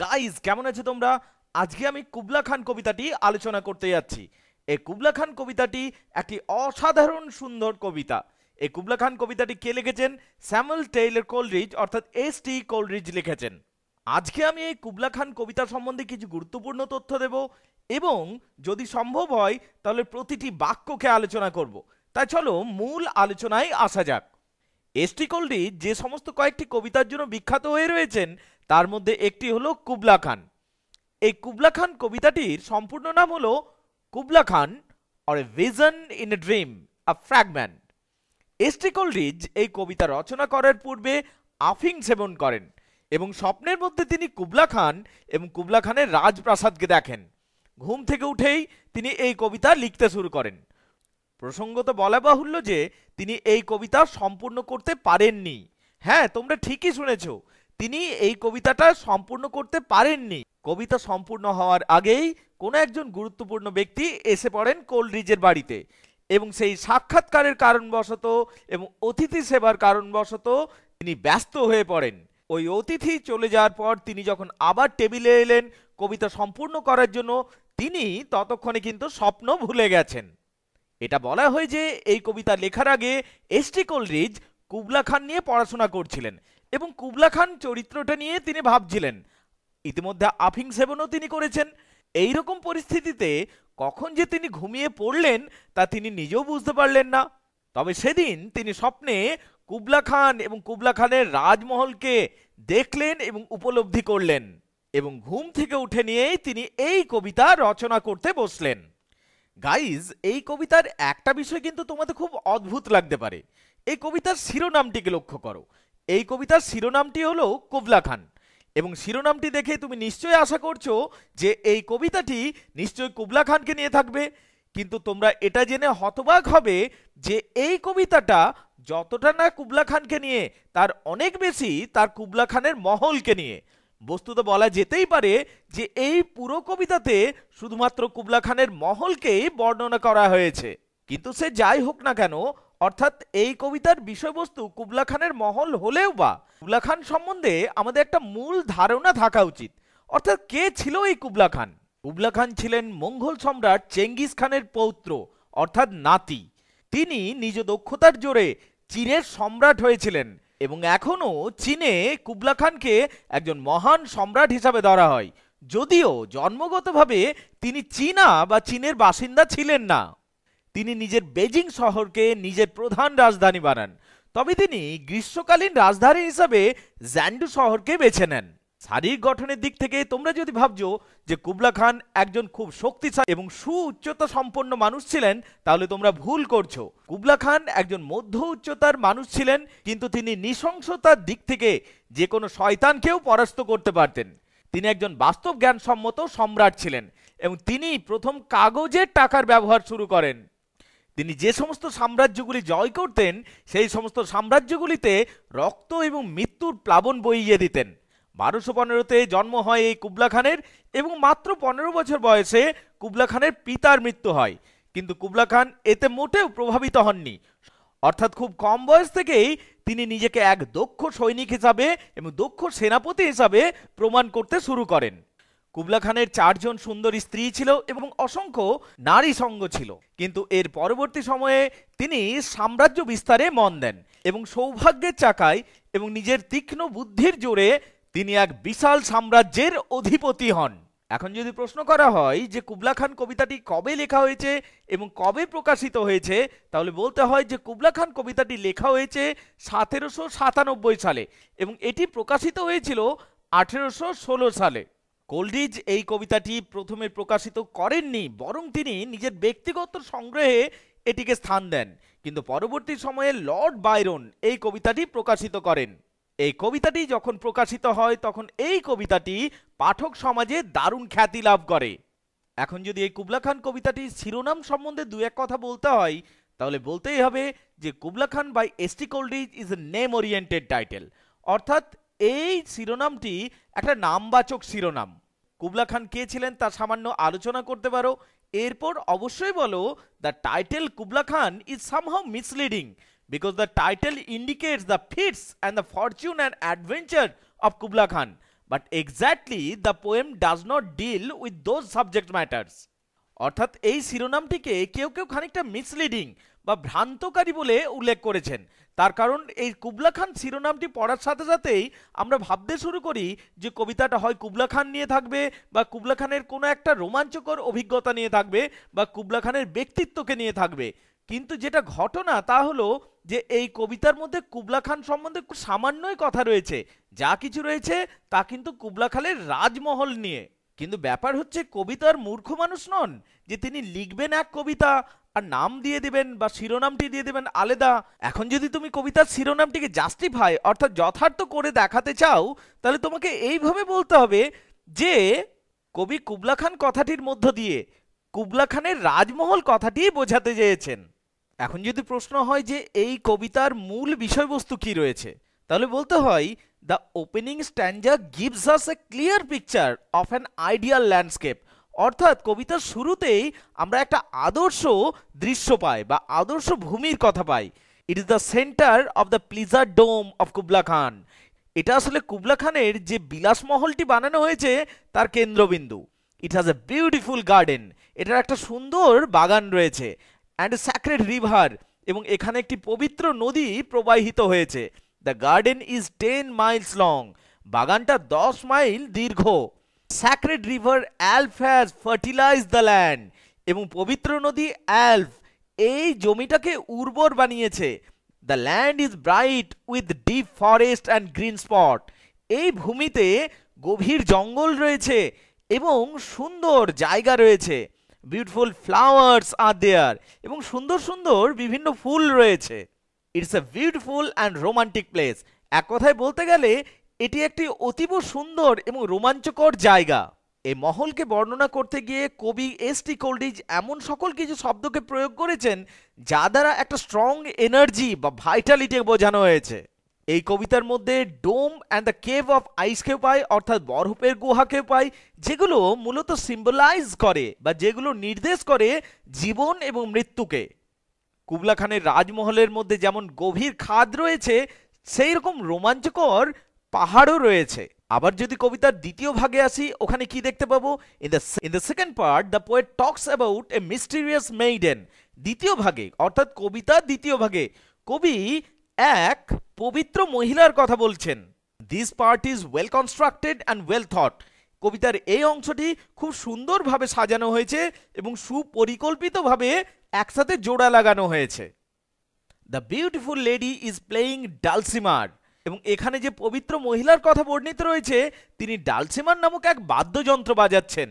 Guys কেমন আছো তোমরা? আজকে আমি কুবলা খান কবিতাটি আলোচনা করতে যাচ্ছি। এই কুবলা খান কবিতাটি একটি অসাধারণ সুন্দর কবিতা। এই কুবলা খান কবিতাটি কে লিখেছেন? স্যামুয়েল টেইলর কোলরিজ, অর্থাৎ এস টি কোলরিজ লিখেছেন। আজকে আমি এই কুবলা খান কবিতা সম্বন্ধে কিছু গুরুত্বপূর্ণ তথ্য দেব এবং যদি সম্ভব হয়, তাহলে প্রতিটি বাক্যকে আলোচনা করব। তাই চলো মূল আলোচনায় আসা যাক। এস টি কোলডি যে সমস্ত কয়েকটি কবিতার জন্য বিখ্যাত হয়ে রয়েছেন তার মধ্যে একটি হলো কুবলা খান। এই কুবলা খান কবিতাটির সম্পূর্ণ নাম হলো Kubla Khan or a vision in a dream a fragment S T Coleridge এই কবিতা রচনা করার পূর্বে আফিং সেবন করেন এবং স্বপ্নের মধ্যে তিনি কুবলা খান এবং কুবলা খানের রাজপ্রাসাদকে দেখেন। ঘুম থেকে উঠেই তিনি এই কবিতা লিখতে শুরু করেন। প্রসঙ্গত বলা বাহুল্য যে তিনি এই কবিতা সম্পূর্ণ করতে পারেননি। হ্যাঁ তোমরা ঠিকই শুনেছ। তিনি এই কবিতাটা সম্পূর্ণ করতে পারেননি। কবিতা সম্পূর্ণ হওয়ার আগেই কোনো একজন গুরুত্বপূর্ণ ব্যক্তি এসে পড়েন কোলরিজের বাড়িতে এবং সেই সাক্ষাৎকারের কারণবশত এবং অতিথি সেবার কারণবশত তিনি ব্যস্ত হয়ে পড়েন। ওই অতিথি চলে যাওয়ার পর তিনি যখন আবার টেবিলে এলেন কবিতা সম্পূর্ণ করার জন্য, তিনি ততক্ষণে কিন্তু স্বপ্ন ভুলে গেছেন। এটা বলা হয় যে, এই কবিতা লেখার আগে এসটি কোলরিজ কুবলা খান নিয়ে পড়াশোনা করছিলেন। এবং কুবলা খান চরিত্রটা নিয়ে তিনি ভাবছিলেন। ইতিমধ্যে আফিং সেবনও তিনি করেছেন। এই রকম পরিস্থিতিতে কখন যে তিনি ঘুমিয়ে পড়লেন তা তিনি নিজেও বুঝতে পারলেন না। তবে সেদিন তিনি স্বপ্নে কুবলা খান এবং কুবলা খানের রাজমহলকে দেখলেন এবং উপলব্ধি করলেন এবং ঘুম থেকে উঠে নিয়েই তিনি এই কবিতা রচনা করতে বসলেন। গাইজ, এই কবিতার একটা বিষয় কিন্তু তোমাদের খুব অদ্ভুত লাগতে পারে। এই কবিতার শিরোনামটিকে লক্ষ্য করো। এই কবিতার শিরোনামটি হলো কুবলা খান। এবং শিরোনামটি দেখে তুমি নিশ্চয়ই আশা করছ যে এই কবিতাটি নিশ্চয়ই কুবলা খানকে নিয়ে থাকবে। কিন্তু তোমরা এটা জেনে হতবাক হবে যে এই কবিতাটা যতটা না কুবলা খানকে নিয়ে, তার অনেক বেশি তার কুবলা খানের মহলকে নিয়ে। বস্তুত বলা যেতেই পারে যে এই পুরো কবিতাতে শুধুমাত্র কুবলা খানের মহলকেই বর্ণনা করা হয়েছে। কিন্তু সে যাই হোক না কেন অর্থাৎ এই কবিতার বিষয়বস্তু কুবলা খানের মহল হলেও বা, কুবলা খান সম্বন্ধে আমাদের একটা মূল ধারণা থাকা উচিত। অর্থাৎ কে ছিল এই কুবলা খান? কুবলা খান ছিলেন মঙ্গল সম্রাট চেঙ্গিস খানের পৌত্র, অর্থাৎ নাতি। তিনি নিজ দক্ষতার জোরে চীনের সম্রাট হয়েছিলেন এবং এখনও চীনে কুবলা খানকে একজন মহান সম্রাট হিসাবে ধরা হয়। যদিও জন্মগতভাবে তিনি চীনা বা চীনের বাসিন্দা ছিলেন না। তিনি নিজের বেজিং শহরকে নিজের প্রধান রাজধানী বানান। তবে তিনি গ্রীষ্মকালীন রাজধানী হিসাবে জ্যান্ডু শহরকে বেছে নেন। শারীরিক গঠনের দিক থেকে তোমরা যদি ভাবছ যে কুবলা খান একজন খুব শক্তিশালী এবং সুউচ্চতা সম্পন্ন মানুষ ছিলেন, তাহলে তোমরা ভুল করছ। কুবলা খান একজন মধ্য উচ্চতার মানুষ ছিলেন, কিন্তু তিনি নৃশংসতার দিক থেকে যে কোনো শয়তানকেও পরাস্ত করতে পারতেন। তিনি একজন বাস্তব জ্ঞানসম্মত সম্রাট ছিলেন এবং তিনি প্রথম কাগজের টাকার ব্যবহার শুরু করেন। তিনি যে সমস্ত সাম্রাজ্যগুলি জয় করতেন, সেই সমস্ত সাম্রাজ্যগুলিতে রক্ত এবং মৃত্যুর প্লাবন বইয়ে দিতেন। বারোশো পনেরোতে জন্ম হয় এই কুবলা খানের এবং মাত্র পনেরো বছর বয়সে কুবলা খানের পিতার মৃত্যু হয়। কিন্তু কুবলা খান এতে মোটেও প্রভাবিত হননি। অর্থাৎ খুব কম বয়স থেকেই তিনি নিজেকে এক দক্ষ সৈনিক হিসাবে এবং দক্ষ সেনাপতি হিসাবে প্রমাণ করতে শুরু করেন। কুবলা খানের চারজন সুন্দর স্ত্রী ছিল এবং অসংখ্য নারী সঙ্গ ছিল। কিন্তু এর পরবর্তী সময়ে তিনি সাম্রাজ্য বিস্তারে মন দেন এবং সৌভাগ্যের চাকায় এবং নিজের তীক্ষ্ণ বুদ্ধির জোরে তিনি এক বিশাল সাম্রাজ্যের অধিপতি হন। এখন যদি প্রশ্ন করা হয় যে কুবলা খান কবিতাটি কবে লেখা হয়েছে এবং কবে প্রকাশিত হয়েছে, তাহলে বলতে হয় যে কুবলা খান কবিতাটি লেখা হয়েছে সতেরোশো সাতানব্বই সালে এবং এটি প্রকাশিত হয়েছিল আঠেরোশো ষোলো সালে। কোলরিজ এই কবিতাটি প্রথমে প্রকাশিত করেননি, বরং তিনি নিজের ব্যক্তিগত সংগ্রহে এটিকে স্থান দেন। কিন্তু পরবর্তী সময়ে লর্ড বাইরন এই কবিতাটি প্রকাশিত করেন। এই কবিতাটি যখন প্রকাশিত হয়, তখন এই কবিতাটি পাঠক সমাজে দারুণ খ্যাতি লাভ করে। এখন যদি এই কুবলা খান কবিতাটির শিরোনাম সম্বন্ধে দু এক কথা বলতে হয়, তাহলে বলতেই হবে যে Kubla Khan by S T Coleridge is a name oriented title অর্থাৎ এই শিরোনামটি একটা নামবাচক শিরোনাম। কুবলা খান কে ছিলেন তা সামান্য আলোচনা করতে পারো। এরপর অবশ্যই বলো the title Kubla Khan is somehow misleading because the title indicates the fits and the fortune and adventure of Kubla Khan. But exactly the poem does not deal with those subject matters অর্থাৎ এই শিরোনামটিকে কেউ কেউ খানিকটা misleading বা ভ্রান্তকারী বলে উল্লেখ করেছেন। তার কারণ এই কুবলা খান শিরোনামটি পড়ার সাথে সাথেই আমরা ভাবতে শুরু করি যে কবিতাটা হয় কুবলা খান নিয়ে থাকবে বা কুবলা খানের কোনো একটা রোমাঞ্চকর অভিজ্ঞতা নিয়ে থাকবে বা কুবলা খানের ব্যক্তিত্বকে নিয়ে থাকবে। কিন্তু যেটা ঘটনা তা হলো যে এই কবিতার মধ্যে কুবলা খান সম্বন্ধে খুব সামান্যই কথা রয়েছে। যা কিছু রয়েছে তা কিন্তু কুবলা খানের রাজমহল নিয়ে। কিন্তু ব্যাপার হচ্ছে কবিতার মূর্খ মানুষ নন, যে তিনি লিখবেন এক কবিতা আর নাম দিয়ে দেবেন বা শিরোনামটি দিয়ে দেবেন আলাদা। এখন যদি তুমি কবিতার শিরোনামটিকে জাস্টিফাই অর্থাৎ যথার্থ করে দেখাতে চাও, তাহলে তোমাকে এইভাবে বলতে হবে যে কবি কুবলা খান কথাটির মধ্য দিয়ে, কুবলা খানের রাজমহল কথাটি বোঝাতে চেয়েছেন। এখন যদি প্রশ্ন হয় যে এই কবিতার মূল বিষয়বস্তু কি রয়েছে, তাহলে বলতে হয় the opening stanza gives us a clear picture of an ideal landscape অর্থাৎ কবিতার শুরুতেই আমরা একটা আদর্শ দৃশ্য পাই বা আদর্শ ভূমির কথা পাই। It is the centre of the pleasure dome of Kubla Khan এটা আসলে কুবলা খানের যে বিলাসমহলটি বানানো হয়েছে, তার কেন্দ্রবিন্দু। It has a beautiful garden এটার একটা সুন্দর বাগান রয়েছে। অ্যান্ড স্যাক্রেড রিভার এবং এখানে একটি পবিত্র নদী প্রবাহিত হয়েছে। The garden is ten miles long বাগানটা দশ মাইল দীর্ঘ। Sacred river Alph has fertilise the land এবং পবিত্র নদী অ্যালফ এই জমিটাকে উর্বর বানিয়েছে। The land is bright with deep forest and green spot এই ভূমিতে গভীর জঙ্গল রয়েছে এবং সুন্দর জায়গা রয়েছে। বিউটিফুল ফ্লাওয়ার্স আর দেয়ার এবং সুন্দর সুন্দর বিভিন্ন ফুল রয়েছে। It's a beautiful and romantic place এক কথায় বলতে গেলে, এটি একটি অতীব সুন্দর এবং রোমাঞ্চকর জায়গা। এই মহলকে বর্ণনা করতে গিয়ে কবি এস টি কোল্ডিজ এমন সকল কিছু শব্দকে প্রয়োগ করেছেন, যা দ্বারা একটা স্ট্রং এনার্জি বা ভাইটালিটি বোঝানো হয়েছে। এই কবিতার মধ্যে dome and the cave of আইসকেও পাই অর্থাৎ বরফের গুহাকেও পাই যেগুলো মূলত সিম্বলাইজ করে বা যেগুলো নির্দেশ করে জীবন এবং মৃত্যুকে। কুবলা খানের রাজমহলের মধ্যে যেমন গভীর খাদ রয়েছে সেই রকম রোমাঞ্চকর পাহাড়ও রয়েছে। আবার যদি কবিতার দ্বিতীয় ভাগে আসি, ওখানে কি দেখতে পাবো? In the in the second part the poet talks about a mysterious maiden দ্বিতীয় ভাগে, অর্থাৎ কবিতার দ্বিতীয় ভাগে, কবি এক পবিত্র মহিলার কথা বলছেন। This part is well constructed and well thought কবিতার এই অংশটি খুব সুন্দরভাবে সাজানো হয়েছে এবং সুপরিকল্পিতভাবে একসাথে জোড়া লাগানো হয়েছে। The beautiful lady is playing dulcimer এবং এখানে যে পবিত্র মহিলার কথা বর্ণিত রয়েছে, তিনি ডালসিমার নামক এক বাদ্যযন্ত্র বাজাচ্ছেন।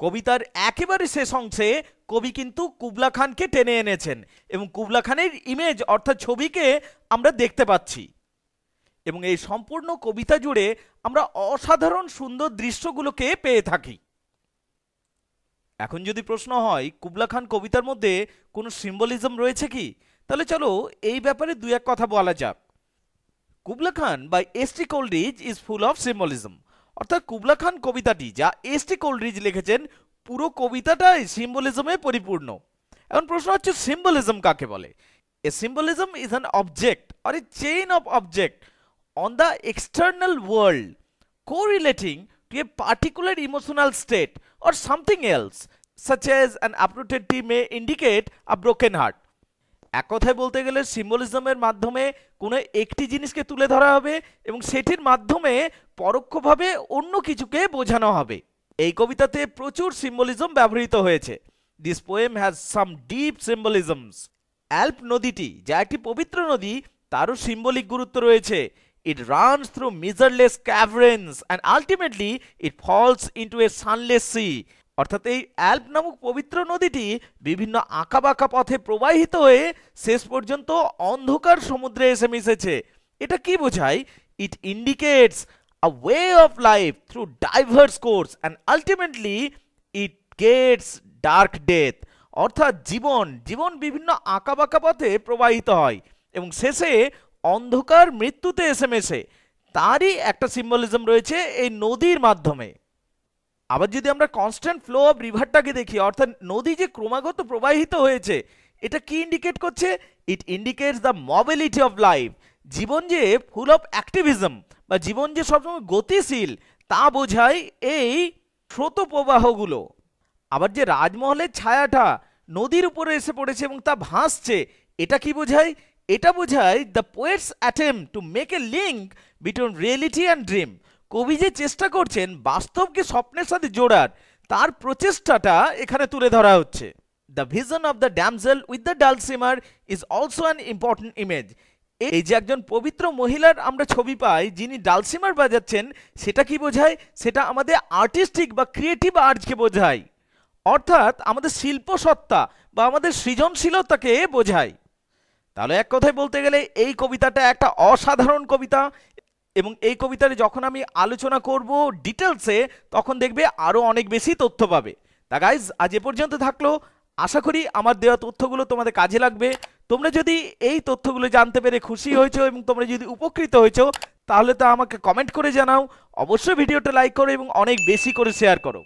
কবিতার একেবারে শেষ অংশে কবি কিন্তু কুবলা খানকে টেনে এনেছেন এবং কুবলা খানের ইমেজ অর্থাৎ ছবিকে আমরা দেখতে পাচ্ছি। এবং এই সম্পূর্ণ কবিতা জুড়ে আমরা অসাধারণ সুন্দর দৃশ্যগুলোকে পেয়ে থাকি। এখন যদি প্রশ্ন হয়, কুবলা খান কবিতার মধ্যে কোনো সিম্বলিজম রয়েছে কি? তাহলে চলো এই ব্যাপারে দুই এক কথা বলা যাক। কুবলা খান বা S T is full of symbolism. অর্থাৎ কুবলা খান কবিতাটি যা এস টি লিখেছেন, পুরো কবিতাটাই সিম্বলিজমে পরিপূর্ণ। এখন প্রশ্ন হচ্ছে, সিম্বলিজম কাকে বলে? A symbolism is an object, or a chain of object, on the external world correlating to a particular emotional state or something else, such as an uprooted tree may indicate a broken heart. এক কথায় বলতে গেলে সিম্বলিজমের মাধ্যমে কোনো একটি জিনিসকে তুলে ধরা হবে এবং সেটির মাধ্যমে পরোক্ষভাবে অন্য কিছুকে বোঝানো হবে। এই কবিতাতে প্রচুর সিম্বলিজম ব্যবহৃত হয়েছে। This poem has some deep symbolisms Alph নদীটি যা একটি পবিত্র নদী তারও সিম্বলিক গুরুত্ব রয়েছে। It runs through measureless caverns, and ultimately, it falls into a sunless sea. অর্থাৎ এই অ্যাল্প নামক পবিত্র নদীটি বিভিন্ন আঁকাবাঁকা পথে প্রবাহিত হয়ে শেষ পর্যন্ত অন্ধকার সমুদ্রে এসে মিশেছে। এটা কি বোঝায়? It indicates a way of life through diverse course and ultimately it gets dark death অর্থাৎ জীবন জীবন বিভিন্ন আঁকাবাঁকা পথে প্রবাহিত হয়, এবং শেষে অন্ধকার মৃত্যুতে এসে মেশে তারই একটা সিম্বলিজম রয়েছে এই নদীর মাধ্যমে। আবার যদি আমরা কনস্ট্যান্ট ফ্লো অফ রিভারটাকে দেখি, অর্থাৎ নদী যে ক্রমাগত প্রবাহিত হয়েছে, এটা কি ইন্ডিকেট করছে? It indicates the mobility of life জীবন যে ফুল অফ অ্যাক্টিভিজম বা জীবন যে সবসময় গতিশীল, তা বোঝায় এই স্রোত প্রবাহগুলো। আবার যে রাজমহলের ছায়াটা নদীর উপরে এসে পড়েছে এবং তা ভাসছে, এটা কি বোঝায়? এটা বোঝায় the poet's attempt to make a link between reality and dream কবি যে চেষ্টা করছেন বাস্তবকে স্বপ্নের সাথে জোড়ার, তার প্রচেষ্টাটা এখানে তুলে ধরা হচ্ছে। The vision of the damsel with the dulcimer is also an important image এই যে একজন পবিত্র মহিলার আমরা ছবি পাই, যিনি ডালসিমার বাজাচ্ছেন, সেটা কি বোঝায়? সেটা আমাদের আর্টিস্টিক বা ক্রিয়েটিভ আর্টকে বোঝায়। অর্থাৎ আমাদের শিল্প সত্তা বা আমাদের সৃজনশীলতাকে বোঝায়। তাহলে এক কথায় বলতে গেলে এই কবিতাটা একটা অসাধারণ কবিতা এবং এই কবিতার যখন আমি আলোচনা করব ডিটেলসে তখন দেখবে আরও অনেক বেশি তথ্য পাবে। তা গাইজ আজ এ পর্যন্ত থাকল। আশা করি আমার দেওয়া তথ্যগুলো তোমাদের কাজে লাগবে। তোমরা যদি এই তথ্যগুলো জানতে পেরে খুশি হয়েছো এবং তোমরা যদি উপকৃত হয়েছো, তাহলে তা আমাকে কমেন্ট করে জানাও। অবশ্যই ভিডিওটা লাইক করো এবং অনেক বেশি করে শেয়ার করো।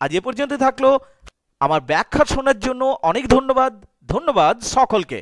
আজ এ পর্যন্ত থাকল। আমার ব্যাখ্যা শোনার জন্য অনেক ধন্যবাদ। ধন্যবাদ সকলকে।